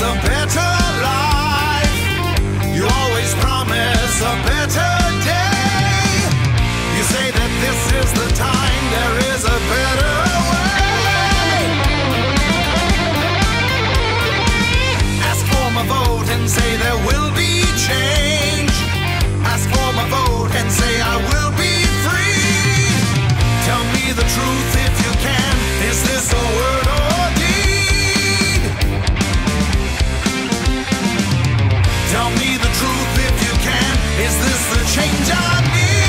a better life. You always promise a better Is this the change I need?